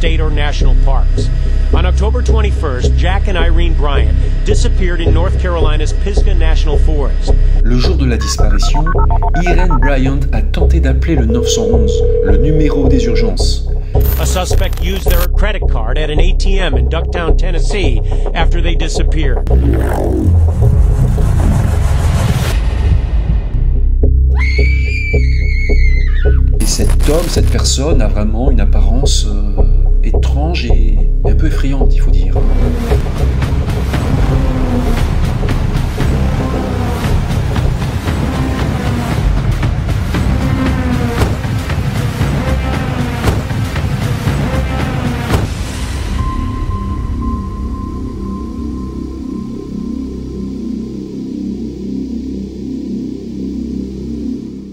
state or national parks. On October 21st, Jack and Irene Bryant disappeared in North Carolina's Pisgah National Forest. Le jour de la disparition, Irene Bryant a tenté d'appeler le 911, le numéro des urgences. A suspect used their credit card at an ATM in Ducktown, Tennessee after they disappeared. Et cet homme, cette personne a vraiment une apparence euh, et un peu effrayante, il faut dire.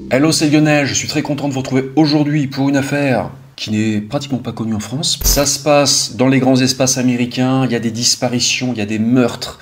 Hello, c'est Lionel, je suis très content de vous retrouver aujourd'hui pour une affaire qui n'est pratiquement pas connue en France. Ça se passe dans les grands espaces américains, il y a des disparitions, il y a des meurtres.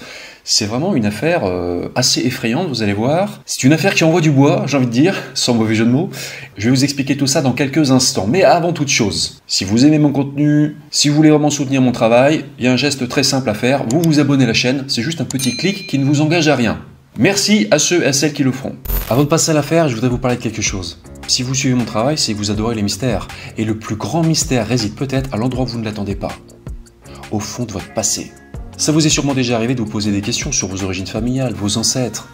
C'est vraiment une affaire euh, assez effrayante, vous allez voir. C'est une affaire qui envoie du bois, j'ai envie de dire, sans mauvais jeu de mots. Je vais vous expliquer tout ça dans quelques instants. Mais avant toute chose, si vous aimez mon contenu, si vous voulez vraiment soutenir mon travail, il y a un geste très simple à faire. Vous vous abonnez à la chaîne, c'est juste un petit clic qui ne vous engage à rien. Merci à ceux et à celles qui le feront. Avant de passer à l'affaire, je voudrais vous parler de quelque chose. Si vous suivez mon travail, c'est que vous adorez les mystères. Et le plus grand mystère réside peut-être à l'endroit où vous ne l'attendez pas. Au fond de votre passé. Ça vous est sûrement déjà arrivé de vous poser des questions sur vos origines familiales, vos ancêtres.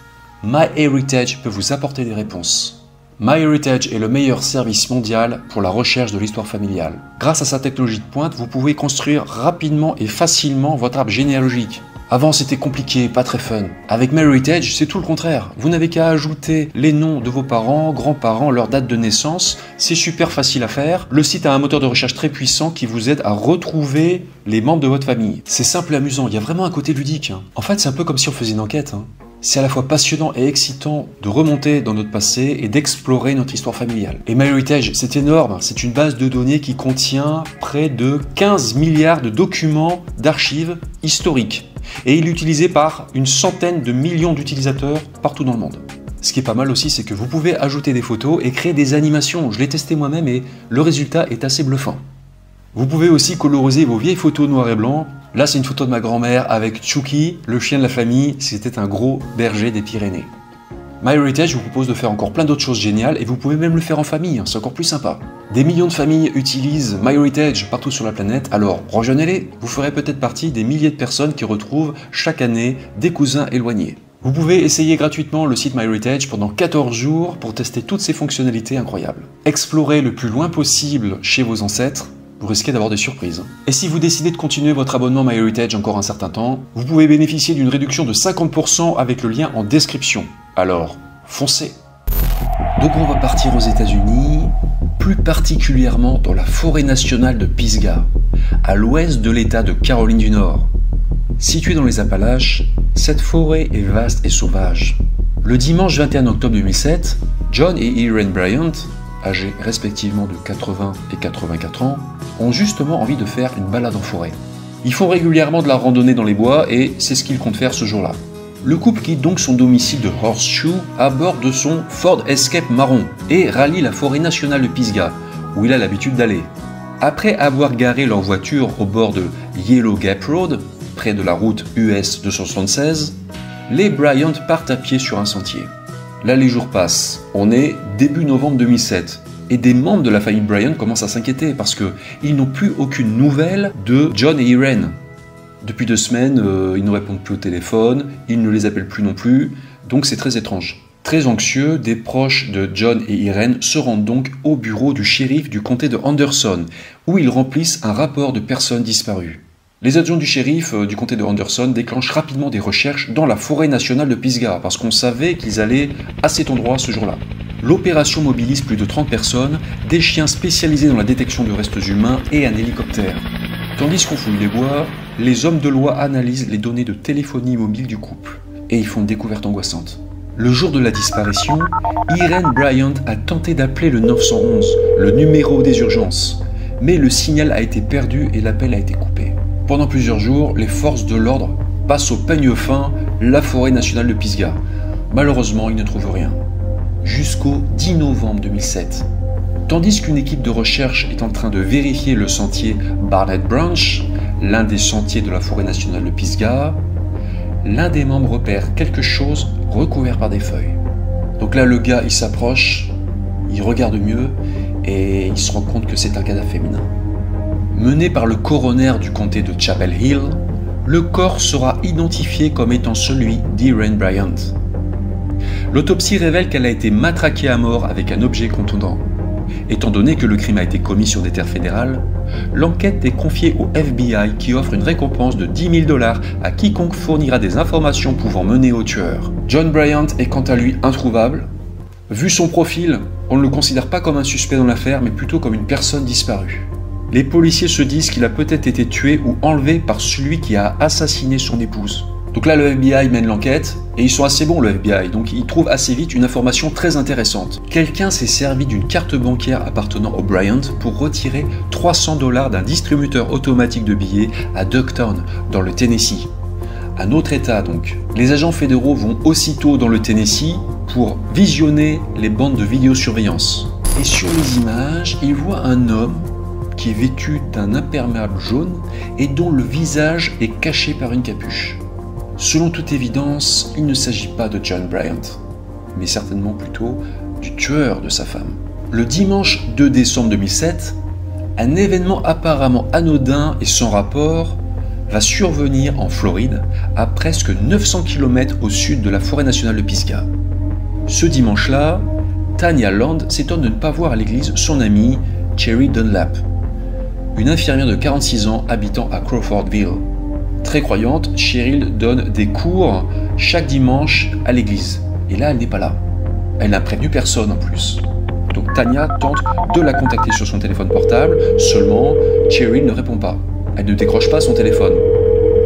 MyHeritage peut vous apporter des réponses. MyHeritage est le meilleur service mondial pour la recherche de l'histoire familiale. Grâce à sa technologie de pointe, vous pouvez construire rapidement et facilement votre arbre généalogique. Avant, c'était compliqué, pas très fun. Avec MyHeritage, c'est tout le contraire. Vous n'avez qu'à ajouter les noms de vos parents, grands-parents, leur date de naissance. C'est super facile à faire. Le site a un moteur de recherche très puissant qui vous aide à retrouver les membres de votre famille. C'est simple et amusant. Il y a vraiment un côté ludique. hein. En fait, c'est un peu comme si on faisait une enquête. hein. C'est à la fois passionnant et excitant de remonter dans notre passé et d'explorer notre histoire familiale. Et MyHeritage, c'est énorme. C'est une base de données qui contient près de 15 milliards de documents d'archives historiques et il est utilisé par une centaine de millions d'utilisateurs partout dans le monde. Ce qui est pas mal aussi, c'est que vous pouvez ajouter des photos et créer des animations. Je l'ai testé moi-même et le résultat est assez bluffant. Vous pouvez aussi coloriser vos vieilles photos noir et blanc. Là, c'est une photo de ma grand-mère avec Chucky, le chien de la famille. C'était un gros berger des Pyrénées. MyHeritage vous propose de faire encore plein d'autres choses géniales et vous pouvez même le faire en famille, hein, c'est encore plus sympa. Des millions de familles utilisent MyHeritage partout sur la planète, alors rejoignez-les, vous ferez peut-être partie des milliers de personnes qui retrouvent chaque année des cousins éloignés. Vous pouvez essayer gratuitement le site MyHeritage pendant 14 jours pour tester toutes ces fonctionnalités incroyables. Explorez le plus loin possible chez vos ancêtres, vous risquez d'avoir des surprises. Et si vous décidez de continuer votre abonnement MyHeritage encore un certain temps, vous pouvez bénéficier d'une réduction de 50% avec le lien en description. Alors, foncez Donc on va partir aux États-Unis, plus particulièrement dans la forêt nationale de Pisgah, à l'ouest de l'État de Caroline du Nord. Située dans les Appalaches, cette forêt est vaste et sauvage. Le dimanche 21 octobre 2007, John et Irene Bryant, âgés respectivement de 80 et 84 ans, ont justement envie de faire une balade en forêt. Ils font régulièrement de la randonnée dans les bois et c'est ce qu'ils comptent faire ce jour-là. Le couple quitte donc son domicile de Horseshoe à bord de son Ford Escape marron et rallie la forêt nationale de Pisgah, où il a l'habitude d'aller. Après avoir garé leur voiture au bord de Yellow Gap Road, près de la route US 276, les Bryant partent à pied sur un sentier. Là, les jours passent. On est début novembre 2007. Et des membres de la famille Bryant commencent à s'inquiéter parce qu'ils n'ont plus aucune nouvelle de John et Irene. Depuis deux semaines, euh, ils ne répondent plus au téléphone, ils ne les appellent plus non plus, donc c'est très étrange. Très anxieux, des proches de John et Irene se rendent donc au bureau du shérif du comté de Anderson, où ils remplissent un rapport de personnes disparues. Les adjoints du shérif euh, du comté de Anderson déclenchent rapidement des recherches dans la forêt nationale de Pisgah, parce qu'on savait qu'ils allaient à cet endroit ce jour-là. L'opération mobilise plus de 30 personnes, des chiens spécialisés dans la détection de restes humains et un hélicoptère. Tandis qu'on fouille les bois, les hommes de loi analysent les données de téléphonie mobile du couple. Et ils font une découverte angoissante. Le jour de la disparition, Irene Bryant a tenté d'appeler le 911, le numéro des urgences. Mais le signal a été perdu et l'appel a été coupé. Pendant plusieurs jours, les forces de l'ordre passent au peigne fin la forêt nationale de Pisgah. Malheureusement, ils ne trouvent rien. Jusqu'au 10 novembre 2007. Tandis qu'une équipe de recherche est en train de vérifier le sentier Barnett Branch, l'un des sentiers de la forêt nationale de Pisgah, l'un des membres repère quelque chose recouvert par des feuilles. Donc là, le gars, il s'approche, il regarde mieux et il se rend compte que c'est un cadavre féminin. Mené par le coroner du comté de Chapel Hill, le corps sera identifié comme étant celui d'Irene Bryant. L'autopsie révèle qu'elle a été matraquée à mort avec un objet contondant. Étant donné que le crime a été commis sur des terres fédérales, l'enquête est confiée au FBI qui offre une récompense de 10 000 dollars à quiconque fournira des informations pouvant mener au tueur. John Bryant est quant à lui introuvable. Vu son profil, on ne le considère pas comme un suspect dans l'affaire, mais plutôt comme une personne disparue. Les policiers se disent qu'il a peut-être été tué ou enlevé par celui qui a assassiné son épouse. Donc là, le FBI mène l'enquête, et ils sont assez bons, le FBI, donc ils trouvent assez vite une information très intéressante. Quelqu'un s'est servi d'une carte bancaire appartenant au Bryant pour retirer 300 dollars d'un distributeur automatique de billets à Ducktown, dans le Tennessee. Un autre État donc. Les agents fédéraux vont aussitôt dans le Tennessee pour visionner les bandes de vidéosurveillance. Et sur les images, ils voient un homme qui est vêtu d'un imperméable jaune et dont le visage est caché par une capuche. Selon toute évidence, il ne s'agit pas de John Bryant, mais certainement plutôt du tueur de sa femme. Le dimanche 2 décembre 2007, un événement apparemment anodin et sans rapport va survenir en Floride, à presque 900 km au sud de la forêt nationale de Pisgah. Ce dimanche-là, Tanya Land s'étonne de ne pas voir à l'église son amie Cherry Dunlap, une infirmière de 46 ans habitant à Crawfordville. Très croyante, Cheryl donne des cours chaque dimanche à l'église. Et là, elle n'est pas là. Elle n'a prévenu personne en plus. Donc Tania tente de la contacter sur son téléphone portable, seulement Cheryl ne répond pas. Elle ne décroche pas son téléphone.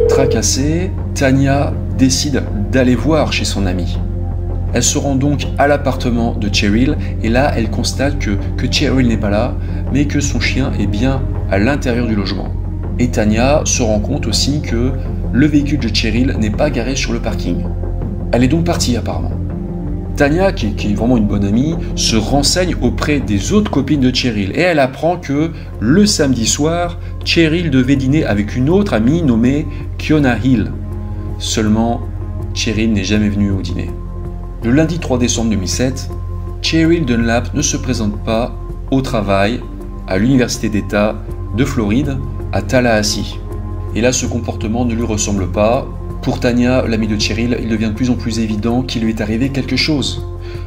Tracassée, Tania décide d'aller voir chez son amie. Elle se rend donc à l'appartement de Cheryl et là elle constate que, que Cheryl n'est pas là, mais que son chien est bien à l'intérieur du logement. Et Tania se rend compte aussi que le véhicule de Cheryl n'est pas garé sur le parking. Elle est donc partie apparemment. Tania, qui, est vraiment une bonne amie, se renseigne auprès des autres copines de Cheryl et elle apprend que le samedi soir, Cheryl devait dîner avec une autre amie nommée Kiona Hill. Seulement, Cheryl n'est jamais venue au dîner. Le lundi 3 décembre 2007, Cheryl Dunlap ne se présente pas au travail à l'Université d'État de Floride à Tallahassee. Et là, ce comportement ne lui ressemble pas. Pour Tania, l'amie de Cheryl, il devient de plus en plus évident qu'il lui est arrivé quelque chose.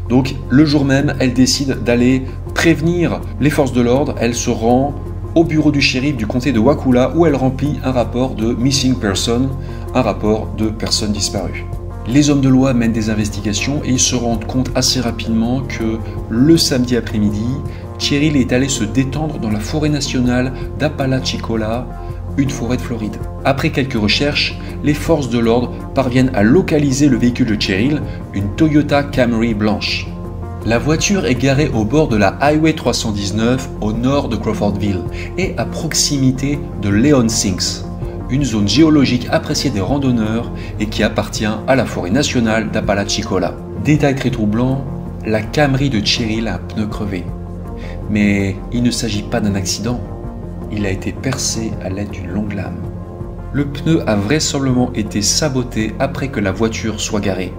Donc, le jour même, elle décide d'aller prévenir les forces de l'ordre. Elle se rend au bureau du shérif du comté de Wakula où elle remplit un rapport de missing person, un rapport de personnes disparues. Les hommes de loi mènent des investigations et ils se rendent compte assez rapidement que le samedi après-midi, Cheryl est allé se détendre dans la forêt nationale d'Apalachicola, une forêt de Floride. Après quelques recherches, les forces de l'ordre parviennent à localiser le véhicule de Cheryl, une Toyota Camry blanche. La voiture est garée au bord de la Highway 319 au nord de Crawfordville et à proximité de Leon Sinks une zone géologique appréciée des randonneurs et qui appartient à la forêt nationale d'Apalachicola. Détail très troublant, la Camry de Cheryl a pneu crevé. Mais il ne s'agit pas d'un accident, il a été percé à l'aide d'une longue lame. Le pneu a vraisemblablement été saboté après que la voiture soit garée.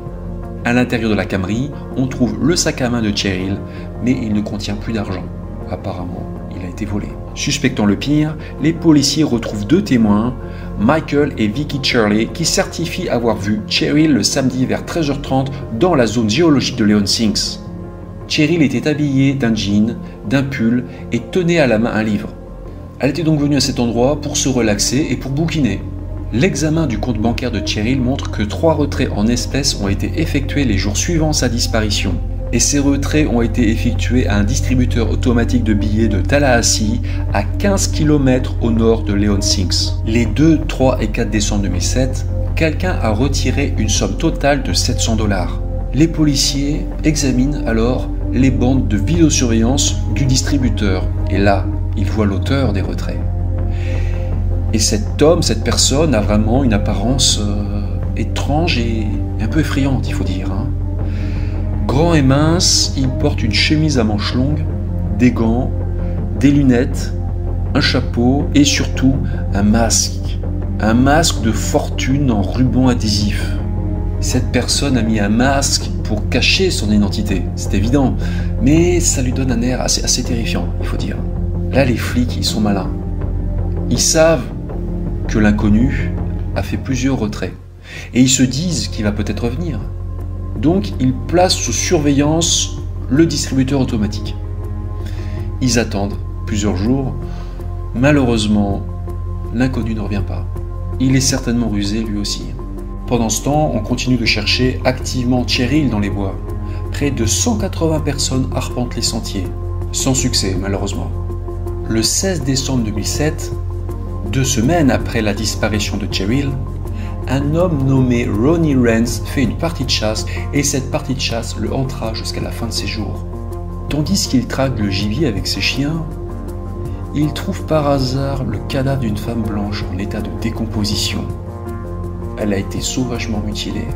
À l'intérieur de la Camry, on trouve le sac à main de Cheryl, mais il ne contient plus d'argent. Apparemment, il a été volé. Suspectant le pire, les policiers retrouvent deux témoins, Michael et Vicky Shirley, qui certifient avoir vu Cheryl le samedi vers 13h30 dans la zone géologique de Leon Sinks. Cheryl était habillée d'un jean, d'un pull et tenait à la main un livre. Elle était donc venue à cet endroit pour se relaxer et pour bouquiner. L'examen du compte bancaire de Cheryl montre que trois retraits en espèces ont été effectués les jours suivant sa disparition et ces retraits ont été effectués à un distributeur automatique de billets de Tallahassee à 15 km au nord de Leon Sinks. Les 2, 3 et 4 décembre 2007, quelqu'un a retiré une somme totale de 700 dollars. Les policiers examinent alors les bandes de vidéosurveillance du distributeur et là, ils voient l'auteur des retraits. Et cet homme, cette personne a vraiment une apparence euh, étrange et un peu effrayante, il faut dire. Hein. Grand et mince, il porte une chemise à manches longues, des gants des lunettes, un chapeau et surtout un masque. Un masque de fortune en ruban adhésif. Cette personne a mis un masque pour cacher son identité, c'est évident, mais ça lui donne un air assez, terrifiant, il faut dire. Là, les flics, ils sont malins. Ils savent que l'inconnu a fait plusieurs retraits, et ils se disent qu'il va peut-être revenir. Donc, ils placent sous surveillance le distributeur automatique. Ils attendent plusieurs jours. Malheureusement, l'inconnu ne revient pas. Il est certainement rusé lui aussi. Pendant ce temps, on continue de chercher activement Cheryl dans les bois. Près de 180 personnes arpentent les sentiers, sans succès malheureusement. Le 16 décembre 2007, deux semaines après la disparition de Cheryl, un homme nommé Ronnie Renz fait une partie de chasse et cette partie de chasse le hantera jusqu'à la fin de ses jours. Tandis qu'il traque le gibier avec ses chiens, il trouve par hasard le cadavre d'une femme blanche en état de décomposition elle a été sauvagement mutilée.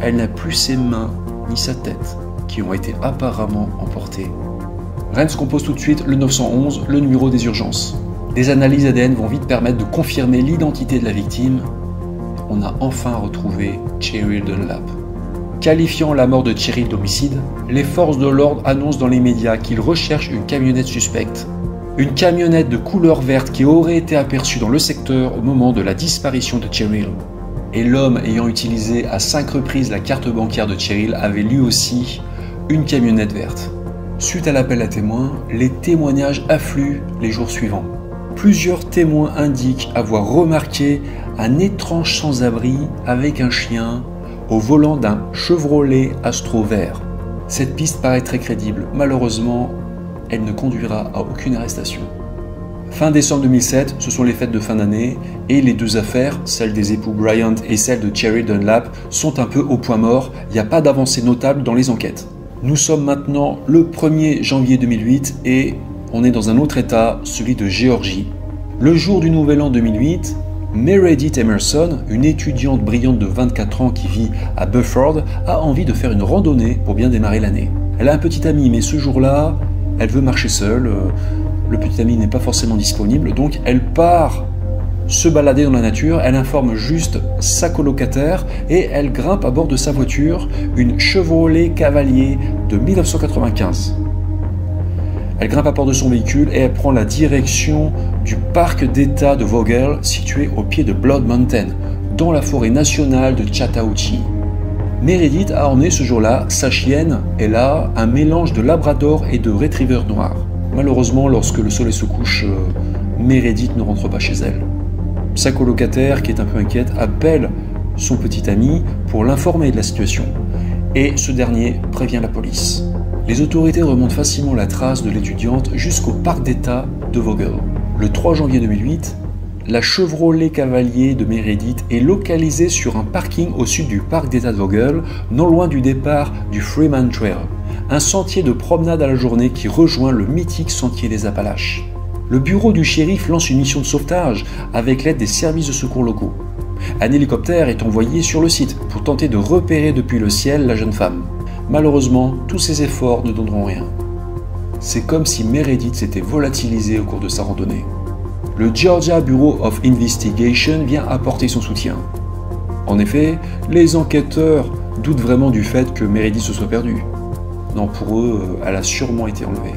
Elle n'a plus ses mains ni sa tête, qui ont été apparemment emportées. Rennes compose tout de suite le 911, le numéro des urgences. Des analyses ADN vont vite permettre de confirmer l'identité de la victime. On a enfin retrouvé Cheryl Dunlap. Qualifiant la mort de Cheryl d'homicide, les forces de l'ordre annoncent dans les médias qu'ils recherchent une camionnette suspecte. Une camionnette de couleur verte qui aurait été aperçue dans le secteur au moment de la disparition de Cheryl et l'homme ayant utilisé à cinq reprises la carte bancaire de Cheryl avait lui aussi une camionnette verte. Suite à l'appel à témoins, les témoignages affluent les jours suivants. Plusieurs témoins indiquent avoir remarqué un étrange sans-abri avec un chien au volant d'un Chevrolet Astro vert. Cette piste paraît très crédible. Malheureusement, elle ne conduira à aucune arrestation. Fin décembre 2007, ce sont les fêtes de fin d'année et les deux affaires, celle des époux Bryant et celle de Cherry Dunlap, sont un peu au point mort. Il n'y a pas d'avancée notable dans les enquêtes. Nous sommes maintenant le 1er janvier 2008 et on est dans un autre état, celui de Géorgie. Le jour du nouvel an 2008, Meredith Emerson, une étudiante brillante de 24 ans qui vit à Bufford, a envie de faire une randonnée pour bien démarrer l'année. Elle a un petit ami, mais ce jour-là, elle veut marcher seule. Euh, le petit ami n'est pas forcément disponible, donc elle part se balader dans la nature, elle informe juste sa colocataire et elle grimpe à bord de sa voiture, une Chevrolet Cavalier de 1995. Elle grimpe à bord de son véhicule et elle prend la direction du parc d'État de Vogel situé au pied de Blood Mountain, dans la forêt nationale de Chattahoochee. Meredith a emmené ce jour-là sa chienne, elle a un mélange de labrador et de retriever noir. Malheureusement, lorsque le soleil se couche, euh, Meredith ne rentre pas chez elle. Sa colocataire, qui est un peu inquiète, appelle son petit ami pour l'informer de la situation. Et ce dernier prévient la police. Les autorités remontent facilement la trace de l'étudiante jusqu'au parc d'État de Vogel. Le 3 janvier 2008, la Chevrolet Cavalier de Meredith est localisée sur un parking au sud du parc d'État de Vogel, non loin du départ du Freeman Trail un sentier de promenade à la journée qui rejoint le mythique sentier des Appalaches. Le bureau du shérif lance une mission de sauvetage avec l'aide des services de secours locaux. Un hélicoptère est envoyé sur le site pour tenter de repérer depuis le ciel la jeune femme. Malheureusement, tous ces efforts ne donneront rien. C'est comme si Meredith s'était volatilisée au cours de sa randonnée. Le Georgia Bureau of Investigation vient apporter son soutien. En effet, les enquêteurs doutent vraiment du fait que Meredith se soit perdue. Pour eux, euh, elle a sûrement été enlevée.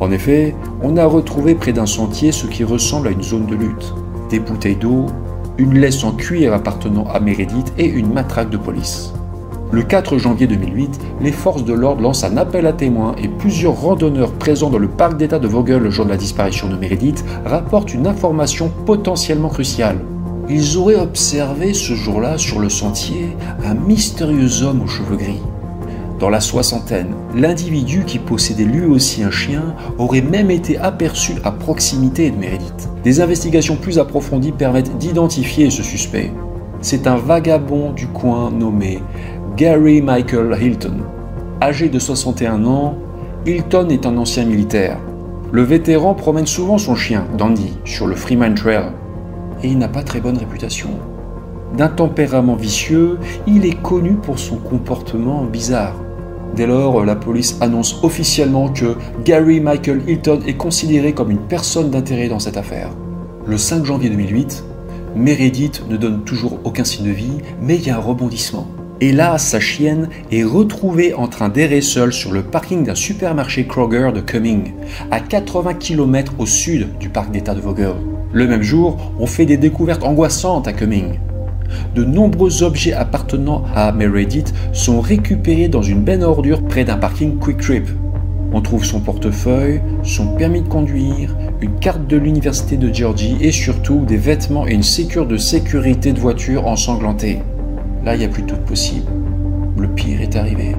En effet, on a retrouvé près d'un sentier ce qui ressemble à une zone de lutte. Des bouteilles d'eau, une laisse en cuir appartenant à Meredith et une matraque de police. Le 4 janvier 2008, les forces de l'ordre lancent un appel à témoins et plusieurs randonneurs présents dans le parc d'État de Vogel le jour de la disparition de Meredith rapportent une information potentiellement cruciale. Ils auraient observé ce jour-là sur le sentier un mystérieux homme aux cheveux gris. Dans la soixantaine, l'individu qui possédait lui aussi un chien aurait même été aperçu à proximité de Meredith. Des investigations plus approfondies permettent d'identifier ce suspect. C'est un vagabond du coin nommé Gary Michael Hilton. Âgé de 61 ans, Hilton est un ancien militaire. Le vétéran promène souvent son chien, Dandy, sur le Freeman Trail. Et il n'a pas très bonne réputation. D'un tempérament vicieux, il est connu pour son comportement bizarre. Dès lors, la police annonce officiellement que Gary Michael Hilton est considéré comme une personne d'intérêt dans cette affaire. Le 5 janvier 2008, Meredith ne donne toujours aucun signe de vie, mais il y a un rebondissement. Là, sa chienne est retrouvée en train d'errer seule sur le parking d'un supermarché Kroger de Cumming, à 80 km au sud du parc d'État de Vogel. Le même jour, on fait des découvertes angoissantes à Cumming. De nombreux objets appartenant à Meredith sont récupérés dans une benne à près d'un parking Quick Trip. On trouve son portefeuille, son permis de conduire, une carte de l'université de Georgie et surtout des vêtements et une sécure de sécurité de voiture ensanglantée. Là, il n'y a plus de doute possible. Le pire est arrivé.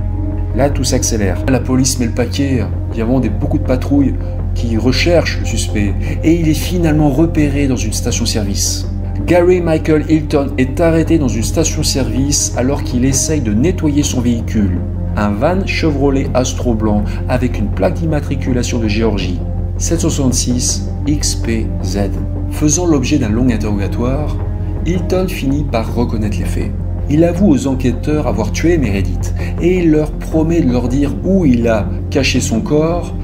Là, tout s'accélère. La police met le paquet. Il y a vraiment beaucoup de patrouilles qui recherchent le suspect. Et il est finalement repéré dans une station-service. Gary Michael Hilton est arrêté dans une station-service alors qu'il essaye de nettoyer son véhicule. Un van Chevrolet Astro blanc avec une plaque d'immatriculation de Géorgie. 766 XPZ. Faisant l'objet d'un long interrogatoire, Hilton finit par reconnaître les faits. Il avoue aux enquêteurs avoir tué Meredith et il leur promet de leur dire où il a caché son corps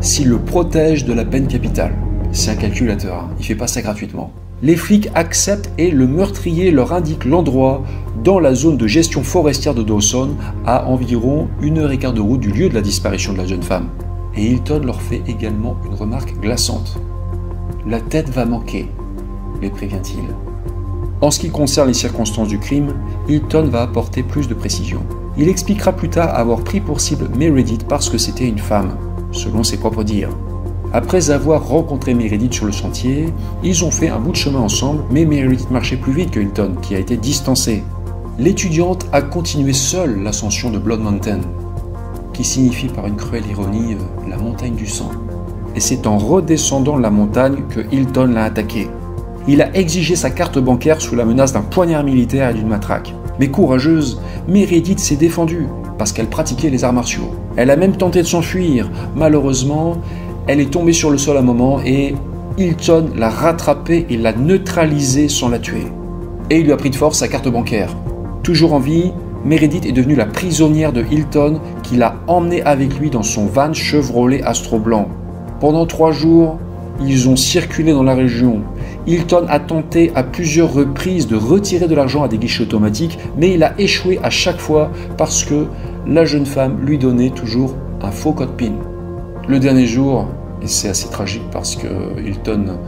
s'il le protège de la peine capitale. C'est un calculateur, hein. il fait pas ça gratuitement. Les flics acceptent et le meurtrier leur indique l'endroit dans la zone de gestion forestière de Dawson, à environ une heure et quart de route du lieu de la disparition de la jeune femme. Et Hilton leur fait également une remarque glaçante. La tête va manquer, les prévient-il. En ce qui concerne les circonstances du crime, Hilton va apporter plus de précision. Il expliquera plus tard avoir pris pour cible Meredith parce que c'était une femme, selon ses propres dires. Après avoir rencontré Meredith sur le sentier, ils ont fait un bout de chemin ensemble, mais Meredith marchait plus vite que Hilton, qui a été distancé. L'étudiante a continué seule l'ascension de Blood Mountain, qui signifie par une cruelle ironie euh, la montagne du sang. Et c'est en redescendant la montagne que Hilton l'a attaqué il a exigé sa carte bancaire sous la menace d'un poignard militaire et d'une matraque. Mais courageuse, Meredith s'est défendue parce qu'elle pratiquait les arts martiaux. Elle a même tenté de s'enfuir. Malheureusement, elle est tombée sur le sol un moment et Hilton l'a rattrapée et l'a neutralisée sans la tuer. Et il lui a pris de force sa carte bancaire. Toujours en vie, Meredith est devenue la prisonnière de Hilton qui l'a emmenée avec lui dans son van Chevrolet Astro Blanc. Pendant trois jours, ils ont circulé dans la région. Hilton a tenté à plusieurs reprises de retirer de l'argent à des guichets automatiques, mais il a échoué à chaque fois parce que la jeune femme lui donnait toujours un faux code PIN. Le dernier jour, et c'est assez tragique parce que Hilton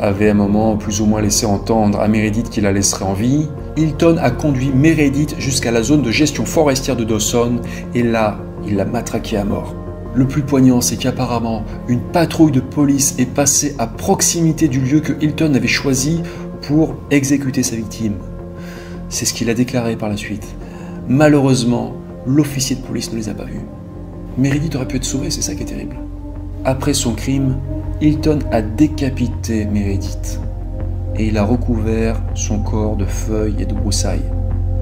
avait à un moment plus ou moins laissé entendre à Meredith qu'il la laisserait en vie, Hilton a conduit Meredith jusqu'à la zone de gestion forestière de Dawson et là, il l'a matraqué à mort. Le plus poignant, c'est qu'apparemment, une patrouille de police est passée à proximité du lieu que Hilton avait choisi pour exécuter sa victime. C'est ce qu'il a déclaré par la suite. Malheureusement, l'officier de police ne les a pas vus. Meredith aurait pu être sauvée, c'est ça qui est terrible. Après son crime, Hilton a décapité Meredith et il a recouvert son corps de feuilles et de broussailles.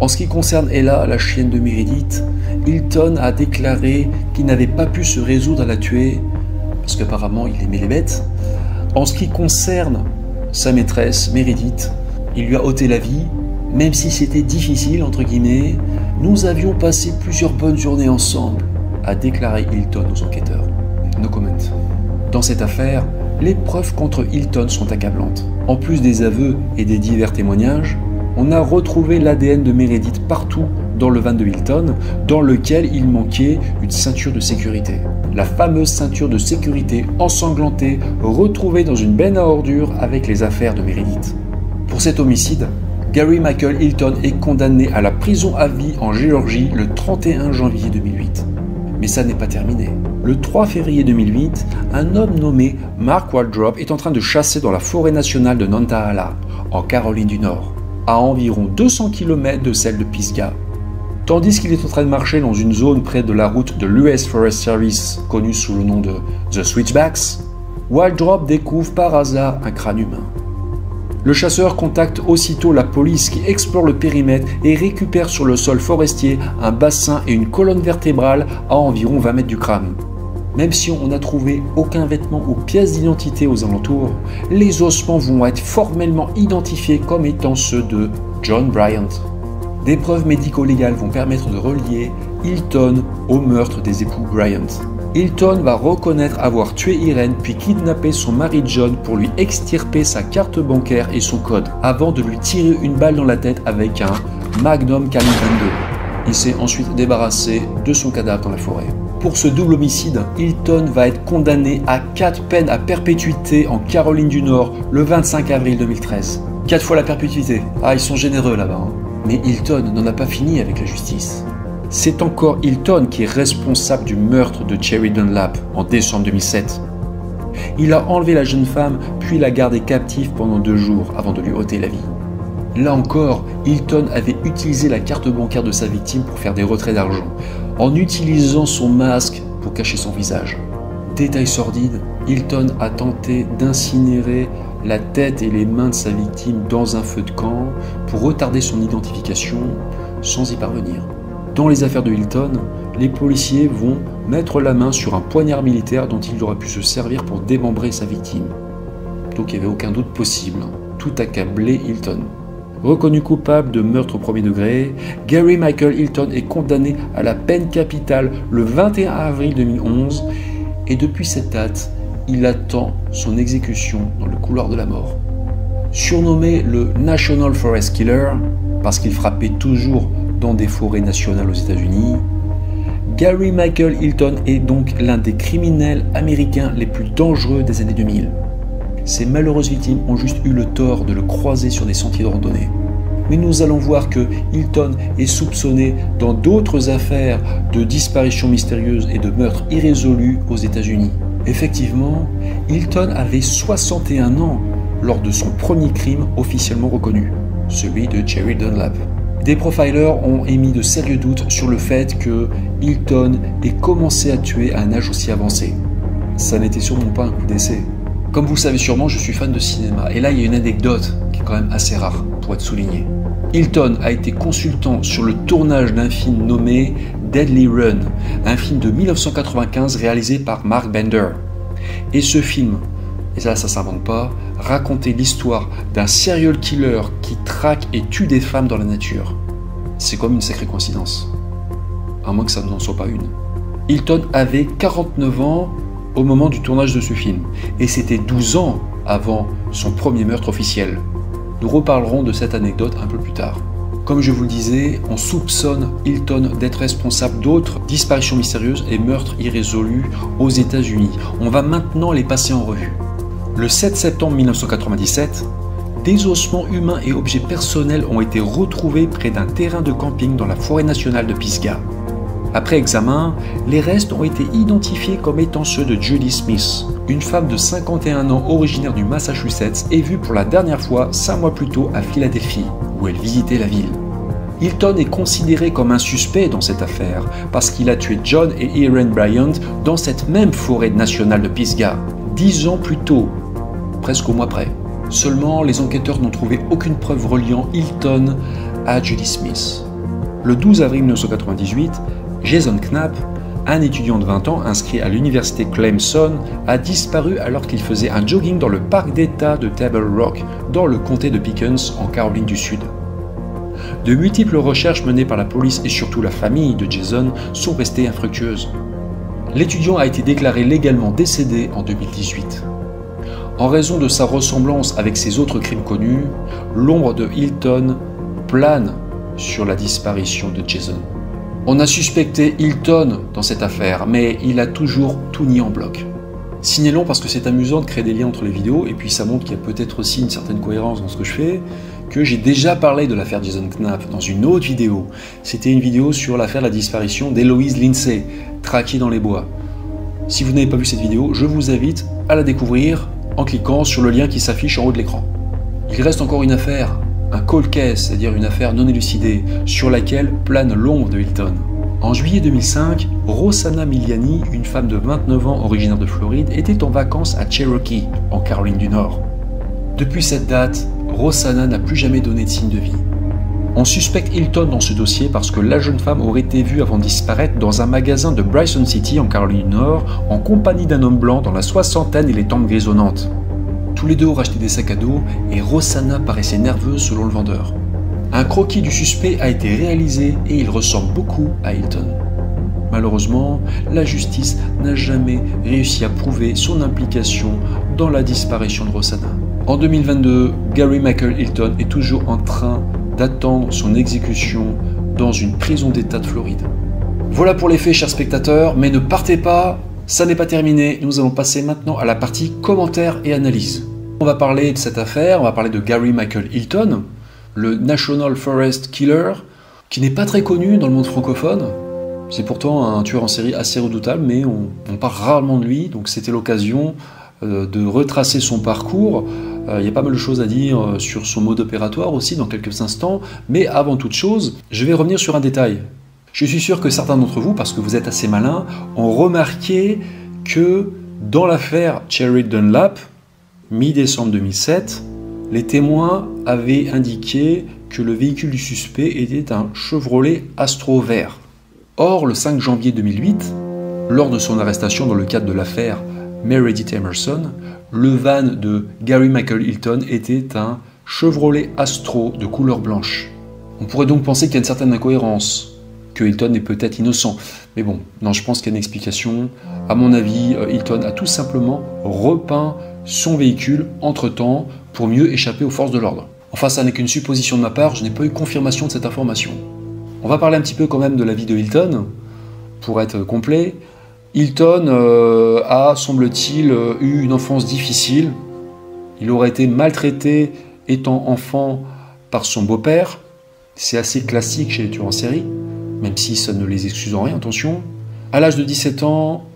En ce qui concerne Ella, la chienne de Meredith, Hilton a déclaré qu'il n'avait pas pu se résoudre à la tuer parce qu'apparemment il aimait les bêtes. En ce qui concerne sa maîtresse, Meredith, il lui a ôté la vie, même si c'était difficile, entre guillemets. Nous avions passé plusieurs bonnes journées ensemble, a déclaré Hilton aux enquêteurs. Dans cette affaire, les preuves contre Hilton sont accablantes. En plus des aveux et des divers témoignages, on a retrouvé l'ADN de Meredith partout dans le van de Hilton, dans lequel il manquait une ceinture de sécurité. La fameuse ceinture de sécurité ensanglantée retrouvée dans une benne à ordures avec les affaires de Meredith. Pour cet homicide, Gary Michael Hilton est condamné à la prison à vie en Géorgie le 31 janvier 2008. Mais ça n'est pas terminé. Le 3 février 2008, un homme nommé Mark Waldrop est en train de chasser dans la forêt nationale de Nantahala, en Caroline du Nord à environ 200 km de celle de Pisgah. Tandis qu'il est en train de marcher dans une zone près de la route de l'US Forest Service, connue sous le nom de The Switchbacks, Wildrop découvre par hasard un crâne humain. Le chasseur contacte aussitôt la police qui explore le périmètre et récupère sur le sol forestier un bassin et une colonne vertébrale à environ 20 mètres du crâne. Même si on n'a trouvé aucun vêtement ou pièce d'identité aux alentours, les ossements vont être formellement identifiés comme étant ceux de John Bryant. Des preuves médico-légales vont permettre de relier Hilton au meurtre des époux Bryant. Hilton va reconnaître avoir tué Irene puis kidnappé son mari John pour lui extirper sa carte bancaire et son code avant de lui tirer une balle dans la tête avec un Magnum Calibre 22. Il s'est ensuite débarrassé de son cadavre dans la forêt. Pour ce double homicide, Hilton va être condamné à 4 peines à perpétuité en Caroline du Nord le 25 avril 2013. 4 fois la perpétuité. Ah, ils sont généreux là-bas. Hein. Mais Hilton n'en a pas fini avec la justice. C'est encore Hilton qui est responsable du meurtre de Cherry Dunlap en décembre 2007. Il a enlevé la jeune femme puis l'a gardée captive pendant deux jours avant de lui ôter la vie. Là encore, Hilton avait utilisé la carte bancaire de sa victime pour faire des retraits d'argent, en utilisant son masque pour cacher son visage. Détail sordide, Hilton a tenté d'incinérer la tête et les mains de sa victime dans un feu de camp pour retarder son identification sans y parvenir. Dans les affaires de Hilton, les policiers vont mettre la main sur un poignard militaire dont il aura pu se servir pour démembrer sa victime. Donc il n'y avait aucun doute possible. Tout accablé Hilton. Reconnu coupable de meurtre au premier degré, Gary Michael Hilton est condamné à la peine capitale le 21 avril 2011 et depuis cette date, il attend son exécution dans le couloir de la mort. Surnommé le National Forest Killer, parce qu'il frappait toujours dans des forêts nationales aux États-Unis, Gary Michael Hilton est donc l'un des criminels américains les plus dangereux des années 2000. Ces malheureuses victimes ont juste eu le tort de le croiser sur des sentiers de randonnée. Mais nous allons voir que Hilton est soupçonné dans d'autres affaires de disparitions mystérieuses et de meurtres irrésolus aux États-Unis. Effectivement, Hilton avait 61 ans lors de son premier crime officiellement reconnu, celui de Jerry Dunlap. Des profilers ont émis de sérieux doutes sur le fait que Hilton ait commencé à tuer à un âge aussi avancé. Ça n'était sûrement pas un coup d'essai. Comme vous le savez sûrement, je suis fan de cinéma. Et là, il y a une anecdote qui est quand même assez rare pour être soulignée. Hilton a été consultant sur le tournage d'un film nommé Deadly Run, un film de 1995 réalisé par Mark Bender. Et ce film, et ça, ça s'invente pas, racontait l'histoire d'un serial killer qui traque et tue des femmes dans la nature. C'est comme une sacrée coïncidence. À moins que ça n'en soit pas une. Hilton avait 49 ans au moment du tournage de ce film, et c'était 12 ans avant son premier meurtre officiel. Nous reparlerons de cette anecdote un peu plus tard. Comme je vous le disais, on soupçonne Hilton d'être responsable d'autres disparitions mystérieuses et meurtres irrésolus aux États-Unis. On va maintenant les passer en revue. Le 7 septembre 1997, des ossements humains et objets personnels ont été retrouvés près d'un terrain de camping dans la forêt nationale de Pisgah. Après examen, les restes ont été identifiés comme étant ceux de Judy Smith, une femme de 51 ans originaire du Massachusetts et vue pour la dernière fois 5 mois plus tôt à Philadelphie, où elle visitait la ville. Hilton est considéré comme un suspect dans cette affaire parce qu'il a tué John et Erin Bryant dans cette même forêt nationale de Pisgah, dix ans plus tôt, presque au mois près. Seulement, les enquêteurs n'ont trouvé aucune preuve reliant Hilton à Judy Smith. Le 12 avril 1998, Jason Knapp, un étudiant de 20 ans inscrit à l'université Clemson, a disparu alors qu'il faisait un jogging dans le parc d'État de Table Rock, dans le comté de Pickens, en Caroline du Sud. De multiples recherches menées par la police et surtout la famille de Jason sont restées infructueuses. L'étudiant a été déclaré légalement décédé en 2018. En raison de sa ressemblance avec ses autres crimes connus, l'ombre de Hilton plane sur la disparition de Jason. On a suspecté Hilton dans cette affaire, mais il a toujours tout nié en bloc. Signalons parce que c'est amusant de créer des liens entre les vidéos, et puis ça montre qu'il y a peut-être aussi une certaine cohérence dans ce que je fais, que j'ai déjà parlé de l'affaire Jason Knapp dans une autre vidéo. C'était une vidéo sur l'affaire de la disparition d'Eloise Lindsay, traquée dans les bois. Si vous n'avez pas vu cette vidéo, je vous invite à la découvrir en cliquant sur le lien qui s'affiche en haut de l'écran. Il reste encore une affaire un cold case, c'est-à-dire une affaire non élucidée, sur laquelle plane l'ombre de Hilton. En juillet 2005, Rosanna Miliani, une femme de 29 ans originaire de Floride, était en vacances à Cherokee, en Caroline du Nord. Depuis cette date, Rosanna n'a plus jamais donné de signe de vie. On suspecte Hilton dans ce dossier parce que la jeune femme aurait été vue avant de disparaître dans un magasin de Bryson City en Caroline du Nord en compagnie d'un homme blanc dans la soixantaine et les tempes grisonnantes. Tous les deux ont racheté des sacs à dos et Rosanna paraissait nerveuse selon le vendeur. Un croquis du suspect a été réalisé et il ressemble beaucoup à Hilton. Malheureusement, la justice n'a jamais réussi à prouver son implication dans la disparition de Rosanna. En 2022, Gary Michael Hilton est toujours en train d'attendre son exécution dans une prison d'État de Floride. Voilà pour les faits, chers spectateurs, mais ne partez pas, ça n'est pas terminé. Nous allons passer maintenant à la partie commentaires et analyse. On va parler de cette affaire, on va parler de Gary Michael Hilton, le National Forest Killer, qui n'est pas très connu dans le monde francophone. C'est pourtant un tueur en série assez redoutable, mais on, parle rarement de lui, donc c'était l'occasion euh, de retracer son parcours. Euh, il y a pas mal de choses à dire euh, sur son mode opératoire aussi dans quelques instants, mais avant toute chose, je vais revenir sur un détail. Je suis sûr que certains d'entre vous, parce que vous êtes assez malins, ont remarqué que dans l'affaire Cherry Dunlap, mi-décembre 2007, les témoins avaient indiqué que le véhicule du suspect était un Chevrolet Astro vert. Or, le 5 janvier 2008, lors de son arrestation dans le cadre de l'affaire Meredith Emerson, le van de Gary Michael Hilton était un Chevrolet Astro de couleur blanche. On pourrait donc penser qu'il y a une certaine incohérence, que Hilton est peut-être innocent. Mais bon, non, je pense qu'il y a une explication. À mon avis, euh, Hilton a tout simplement repeint son véhicule entre-temps pour mieux échapper aux forces de l'ordre. Enfin, ça n'est qu'une supposition de ma part, je n'ai pas eu confirmation de cette information. On va parler un petit peu quand même de la vie de Hilton, pour être complet. Hilton euh, a, semble-t-il, eu une enfance difficile. Il aurait été maltraité étant enfant par son beau-père. C'est assez classique chez les tueurs en série, même si ça ne les excuse en rien, attention. À l'âge de 17 ans,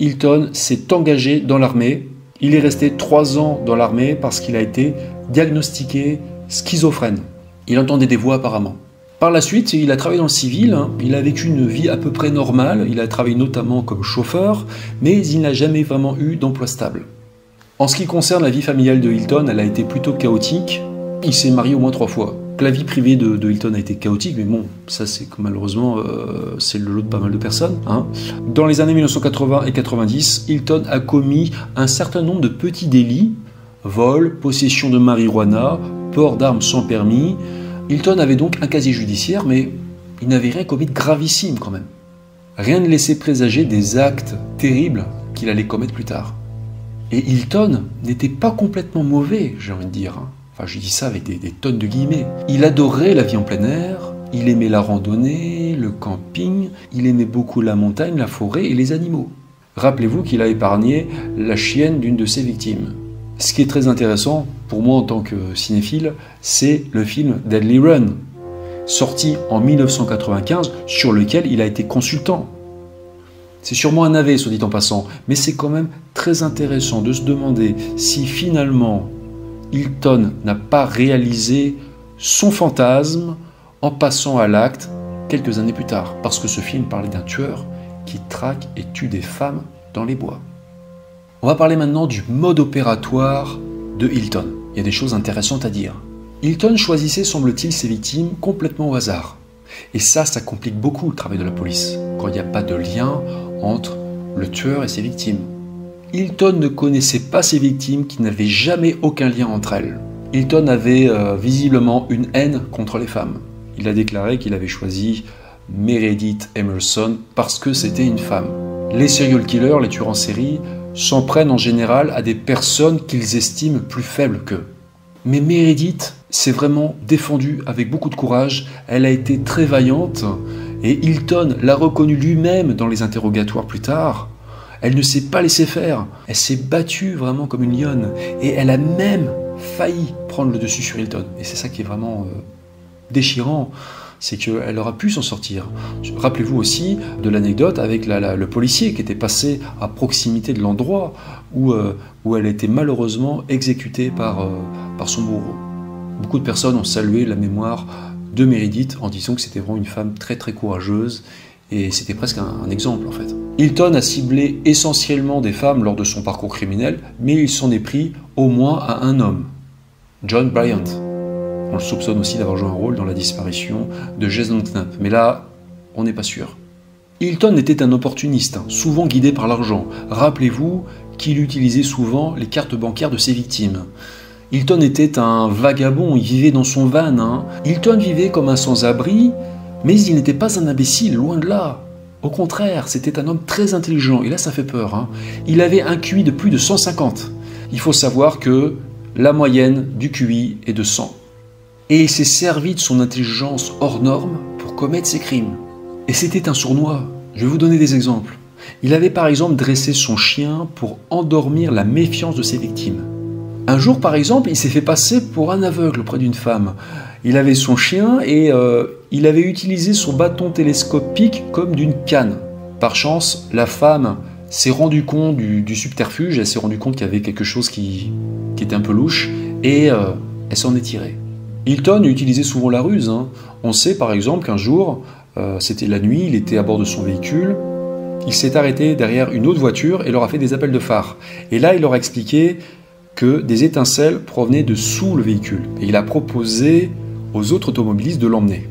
Hilton s'est engagé dans l'armée. Il est resté 3 ans dans l'armée parce qu'il a été diagnostiqué schizophrène. Il entendait des voix apparemment. Par la suite, il a travaillé dans le civil, hein. il a vécu une vie à peu près normale, il a travaillé notamment comme chauffeur, mais il n'a jamais vraiment eu d'emploi stable. En ce qui concerne la vie familiale de Hilton, elle a été plutôt chaotique. Il s'est marié au moins trois fois. La vie privée de, Hilton a été chaotique, mais bon, ça c'est malheureusement euh, c'est le lot de pas mal de personnes. Hein. Dans les années 1980 et 90, Hilton a commis un certain nombre de petits délits vol, possession de marijuana, port d'armes sans permis, Hilton avait donc un casier judiciaire, mais il n'avait rien commis de gravissime quand même. Rien ne laissait présager des actes terribles qu'il allait commettre plus tard. Et Hilton n'était pas complètement mauvais, j'ai envie de dire. Hein. Enfin, je dis ça avec des, des, tonnes de guillemets. Il adorait la vie en plein air, il aimait la randonnée, le camping, il aimait beaucoup la montagne, la forêt et les animaux. Rappelez-vous qu'il a épargné la chienne d'une de ses victimes. Ce qui est très intéressant pour moi en tant que cinéphile, c'est le film Deadly Run, sorti en 1995, sur lequel il a été consultant. C'est sûrement un navet, soit dit en passant, mais c'est quand même très intéressant de se demander si finalement Hilton n'a pas réalisé son fantasme en passant à l'acte quelques années plus tard, parce que ce film parlait d'un tueur qui traque et tue des femmes dans les bois. On va parler maintenant du mode opératoire de Hilton. Il y a des choses intéressantes à dire. Hilton choisissait, semble-t-il, ses victimes complètement au hasard. Et ça, ça complique beaucoup le travail de la police, quand il n'y a pas de lien entre le tueur et ses victimes. Hilton ne connaissait pas ses victimes qui n'avaient jamais aucun lien entre elles. Hilton avait euh, visiblement une haine contre les femmes. Il a déclaré qu'il avait choisi Meredith Emerson parce que c'était une femme. Les serial killers, les tueurs en série, s'en prennent en général à des personnes qu'ils estiment plus faibles qu'eux. Mais Meredith s'est vraiment défendue avec beaucoup de courage, elle a été très vaillante, et Hilton l'a reconnu lui-même dans les interrogatoires plus tard. Elle ne s'est pas laissée faire, elle s'est battue vraiment comme une lionne, et elle a même failli prendre le dessus sur Hilton. Et c'est ça qui est vraiment euh, déchirant c'est qu'elle aura pu s'en sortir. Rappelez-vous aussi de l'anecdote avec le policier qui était passé à proximité de l'endroit où, euh, où elle était malheureusement exécutée par, euh, par son bourreau. Beaucoup de personnes ont salué la mémoire de Meredith en disant que c'était vraiment une femme très très courageuse et c'était presque un, un, exemple en fait. Hilton a ciblé essentiellement des femmes lors de son parcours criminel, mais il s'en est pris au moins à un homme, John Bryant. On le soupçonne aussi d'avoir joué un rôle dans la disparition de Jason Knapp, mais là, on n'est pas sûr. Hilton était un opportuniste, hein, souvent guidé par l'argent. Rappelez-vous qu'il utilisait souvent les cartes bancaires de ses victimes. Hilton était un vagabond, il vivait dans son van. Hein. Hilton vivait comme un sans-abri, mais il n'était pas un imbécile, loin de là. Au contraire, c'était un homme très intelligent, et là ça fait peur. Hein. Il avait un QI de plus de 150. Il faut savoir que la moyenne du QI est de 100. Et il s'est servi de son intelligence hors norme pour commettre ses crimes. Et c'était un sournois. Je vais vous donner des exemples. Il avait par exemple dressé son chien pour endormir la méfiance de ses victimes. Un jour par exemple, il s'est fait passer pour un aveugle auprès d'une femme. Il avait son chien et euh, il avait utilisé son bâton télescopique comme d'une canne. Par chance, la femme s'est rendue compte du, subterfuge, elle s'est rendue compte qu'il y avait quelque chose qui, était un peu louche et euh, elle s'en est tirée. Hilton utilisait souvent la ruse. Hein. On sait par exemple qu'un jour, euh, c'était la nuit, il était à bord de son véhicule, il s'est arrêté derrière une autre voiture et leur a fait des appels de phare. Et là, il leur a expliqué que des étincelles provenaient de sous le véhicule. Et il a proposé aux autres automobilistes de l'emmener.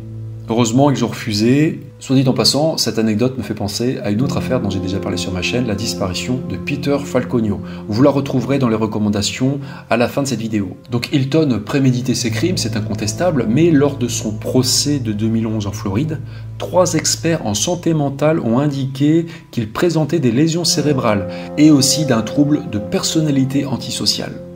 Heureusement, ils ont refusé. Soit dit en passant, cette anecdote me fait penser à une autre affaire dont j'ai déjà parlé sur ma chaîne, la disparition de Peter Falconio. Vous la retrouverez dans les recommandations à la fin de cette vidéo. Donc Hilton préméditait ses crimes, c'est incontestable, mais lors de son procès de 2011 en Floride, trois experts en santé mentale ont indiqué qu'il présentait des lésions cérébrales et aussi d'un trouble de personnalité antisociale.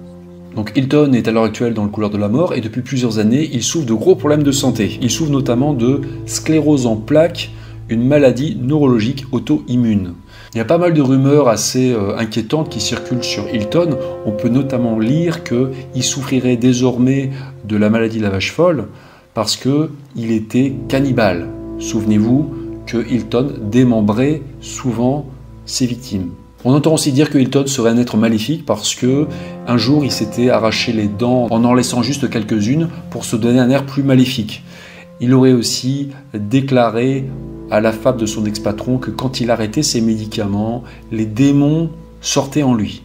Donc Hilton est à l'heure actuelle dans le couloir de la mort et depuis plusieurs années, il souffre de gros problèmes de santé. Il souffre notamment de sclérose en plaques, une maladie neurologique auto-immune. Il y a pas mal de rumeurs assez euh, inquiétantes qui circulent sur Hilton. On peut notamment lire qu'il souffrirait désormais de la maladie de la vache folle parce qu'il était cannibale. Souvenez-vous que Hilton démembrait souvent ses victimes. On entend aussi dire que Hilton serait un être maléfique parce que un jour il s'était arraché les dents en en laissant juste quelques-unes pour se donner un air plus maléfique. Il aurait aussi déclaré à la fable de son ex-patron que quand il arrêtait ses médicaments, les démons sortaient en lui.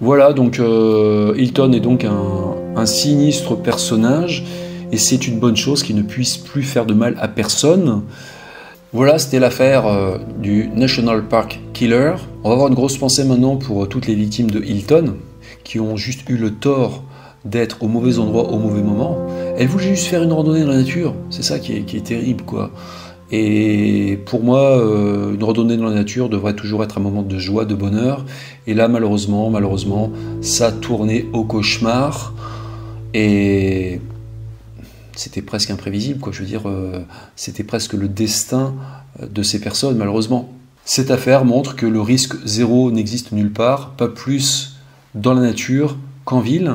Voilà, donc euh, Hilton est donc un sinistre personnage et c'est une bonne chose qu'il ne puisse plus faire de mal à personne. Voilà, c'était l'affaire euh, du National Park Killer. On va avoir une grosse pensée maintenant pour euh, toutes les victimes de Hilton, qui ont juste eu le tort d'être au mauvais endroit au mauvais moment. Elles voulaient juste faire une randonnée dans la nature. C'est ça qui est, terrible, quoi. Et pour moi, euh, une randonnée dans la nature devrait toujours être un moment de joie, de bonheur. Et là, malheureusement, malheureusement, ça tournait au cauchemar. Et c'était presque imprévisible, quoi. Je veux dire, euh, c'était presque le destin euh, de ces personnes, malheureusement. Cette affaire montre que le risque zéro n'existe nulle part, pas plus dans la nature qu'en ville.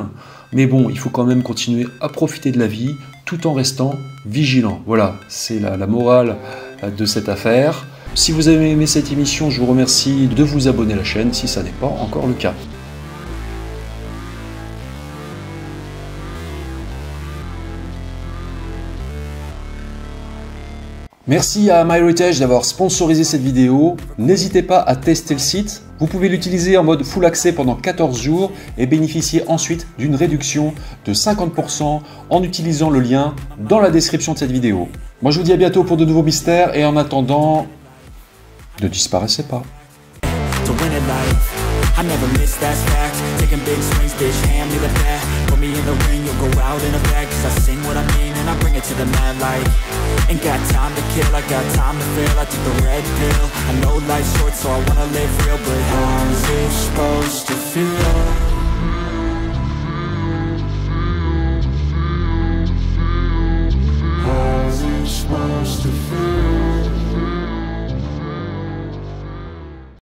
Mais bon, il faut quand même continuer à profiter de la vie tout en restant vigilant. Voilà, c'est la, morale euh, de cette affaire. Si vous avez aimé cette émission, je vous remercie de vous abonner à la chaîne si ça n'est pas encore le cas. Merci à MyHeritage d'avoir sponsorisé cette vidéo. N'hésitez pas à tester le site. Vous pouvez l'utiliser en mode full accès pendant 14 jours et bénéficier ensuite d'une réduction de 50% en utilisant le lien dans la description de cette vidéo. Moi je vous dis à bientôt pour de nouveaux mystères et en attendant, ne disparaissez pas. I bring it to the mad light. Ain't got time to kill, I got time to feel I took the red pill. I know life's short so I wanna live real But how's it supposed to feel?